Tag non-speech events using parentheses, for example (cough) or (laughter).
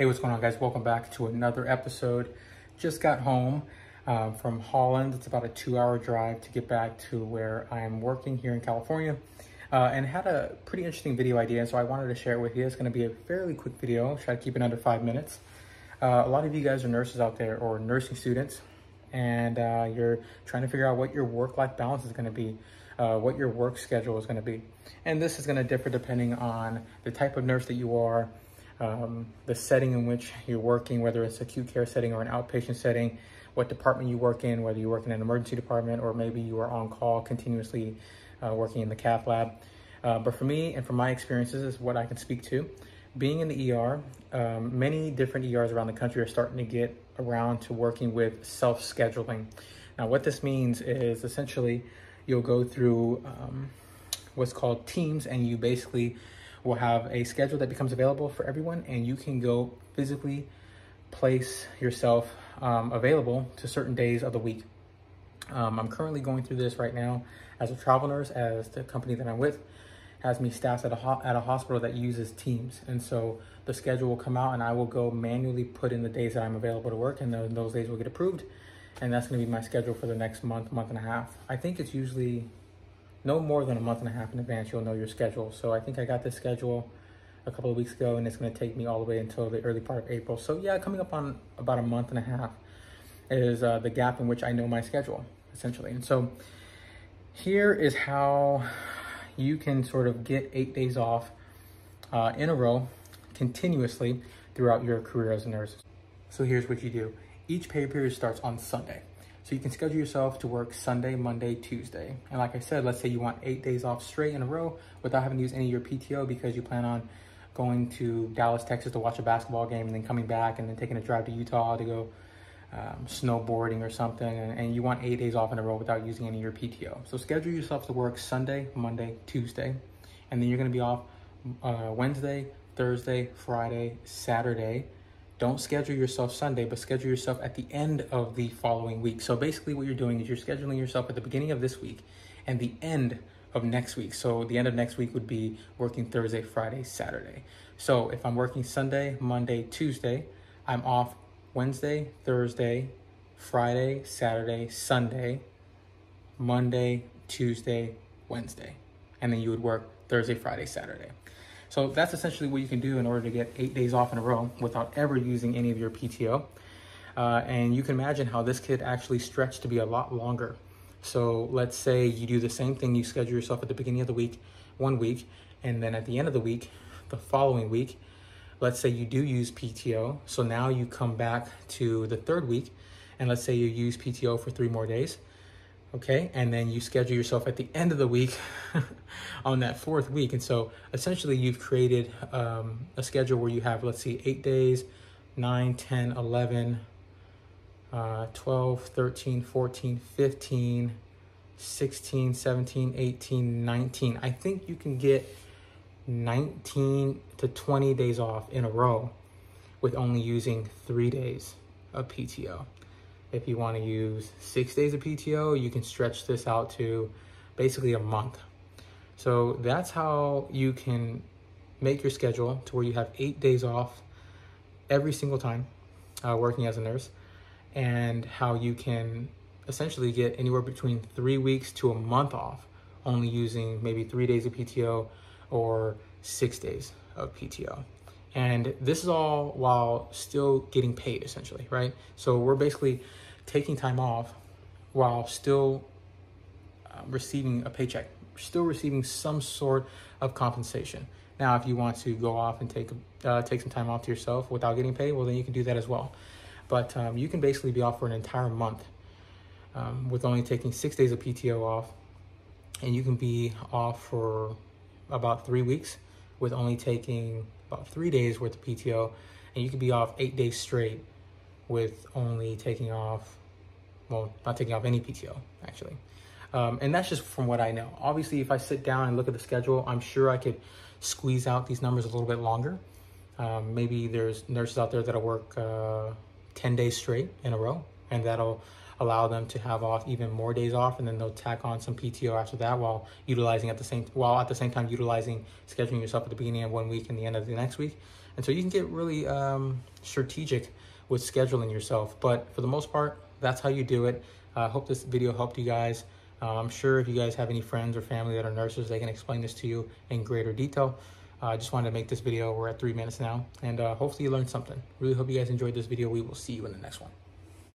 Hey, what's going on guys? Welcome back to another episode. Just got home uh, from Holland. It's about a two hour drive to get back to where I'm working here in California. Uh, and had a pretty interesting video idea, so I wanted to share it with you. It's gonna be a fairly quick video, try to keep it under five minutes. Uh, a lot of you guys are nurses out there or nursing students, and uh, you're trying to figure out what your work-life balance is gonna be, uh, what your work schedule is gonna be. And this is gonna differ depending on the type of nurse that you are, um, the setting in which you're working, whether it's acute care setting or an outpatient setting, what department you work in, whether you work in an emergency department or maybe you are on call continuously uh, working in the cath lab. Uh, but for me and from my experiences is what I can speak to. Being in the ER, um, many different ERs around the country are starting to get around to working with self-scheduling. Now what this means is essentially you'll go through um, what's called teams and you basically will have a schedule that becomes available for everyone and you can go physically place yourself um, available to certain days of the week. Um, I'm currently going through this right now as a travel nurse, as the company that I'm with has me staffed at a, at a hospital that uses Teams. And so the schedule will come out and I will go manually put in the days that I'm available to work and those, those days will get approved. And that's gonna be my schedule for the next month, month and a half. I think it's usually no more than a month and a half in advance, you'll know your schedule. So I think I got this schedule a couple of weeks ago and it's gonna take me all the way until the early part of April. So yeah, coming up on about a month and a half is uh, the gap in which I know my schedule, essentially. And so here is how you can sort of get eight days off uh, in a row continuously throughout your career as a nurse. So here's what you do. Each pay period starts on Sunday. So you can schedule yourself to work Sunday, Monday, Tuesday. And like I said, let's say you want eight days off straight in a row without having to use any of your PTO because you plan on going to Dallas, Texas to watch a basketball game and then coming back and then taking a drive to Utah to go um, snowboarding or something. And, and you want eight days off in a row without using any of your PTO. So schedule yourself to work Sunday, Monday, Tuesday. And then you're gonna be off uh, Wednesday, Thursday, Friday, Saturday, don't schedule yourself Sunday, but schedule yourself at the end of the following week. So basically what you're doing is you're scheduling yourself at the beginning of this week and the end of next week. So the end of next week would be working Thursday, Friday, Saturday. So if I'm working Sunday, Monday, Tuesday, I'm off Wednesday, Thursday, Friday, Saturday, Sunday, Monday, Tuesday, Wednesday. And then you would work Thursday, Friday, Saturday. So that's essentially what you can do in order to get eight days off in a row without ever using any of your PTO. Uh, and you can imagine how this could actually stretch to be a lot longer. So let's say you do the same thing, you schedule yourself at the beginning of the week, one week, and then at the end of the week, the following week, let's say you do use PTO. So now you come back to the third week, and let's say you use PTO for three more days okay? And then you schedule yourself at the end of the week (laughs) on that fourth week. And so essentially you've created um, a schedule where you have, let's see, eight days, 9, 10, 11, uh, 12, 13, 14, 15, 16, 17, 18, 19. I think you can get 19 to 20 days off in a row with only using three days of PTO. If you want to use six days of PTO, you can stretch this out to basically a month. So that's how you can make your schedule to where you have eight days off every single time uh, working as a nurse and how you can essentially get anywhere between three weeks to a month off only using maybe three days of PTO or six days of PTO. And this is all while still getting paid essentially, right? So we're basically taking time off while still uh, receiving a paycheck, still receiving some sort of compensation. Now, if you want to go off and take uh, take some time off to yourself without getting paid, well, then you can do that as well. But um, you can basically be off for an entire month um, with only taking six days of PTO off, and you can be off for about three weeks with only taking about three days worth of PTO, and you can be off eight days straight with only taking off, well, not taking off any PTO, actually. Um, and that's just from what I know. Obviously, if I sit down and look at the schedule, I'm sure I could squeeze out these numbers a little bit longer. Um, maybe there's nurses out there that'll work uh, 10 days straight in a row, and that'll allow them to have off even more days off, and then they'll tack on some PTO after that while utilizing at the same while at the same time utilizing scheduling yourself at the beginning of one week and the end of the next week. And so you can get really um, strategic with scheduling yourself. But for the most part, that's how you do it. I uh, hope this video helped you guys. Uh, I'm sure if you guys have any friends or family that are nurses, they can explain this to you in greater detail. Uh, I just wanted to make this video. We're at three minutes now, and uh, hopefully you learned something. Really hope you guys enjoyed this video. We will see you in the next one.